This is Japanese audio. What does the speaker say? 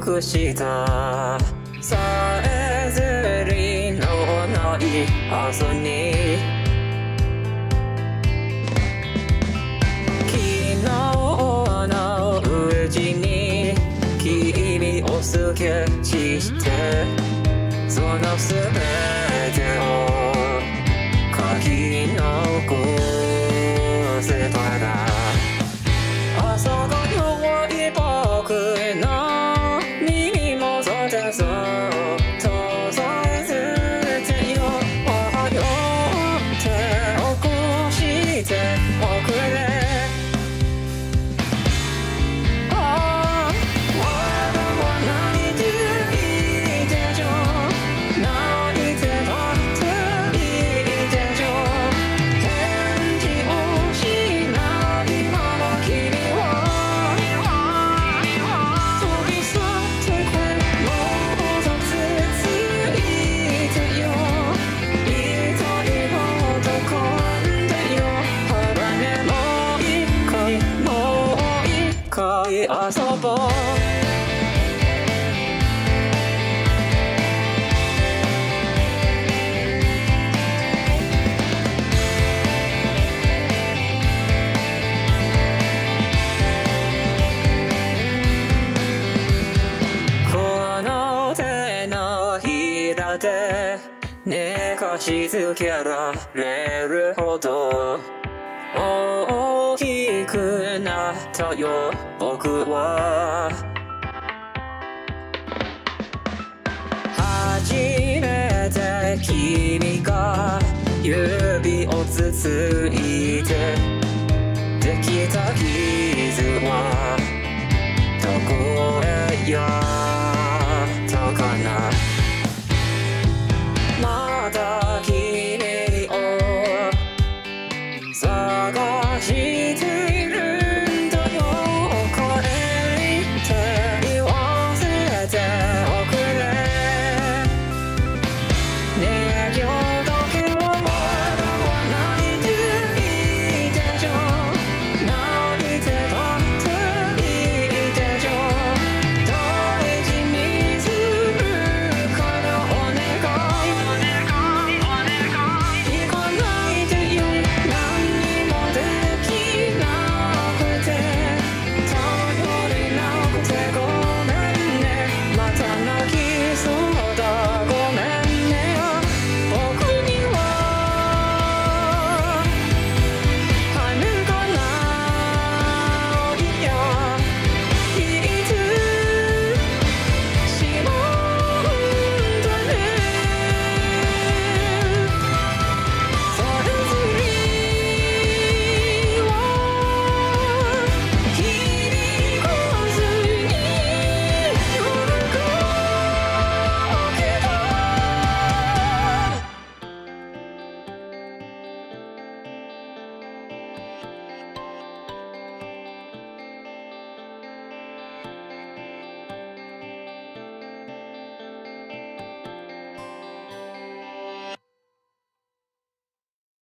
くしたさえずりのない朝に。昨日のうちに。君をスケッチして。そのすべてを回遊ぼう。この手のひらで寝かしつけられるほど。たよ。僕は。初めて君が指をつついて。できた傷は。どこへやったかな。まだ君を探し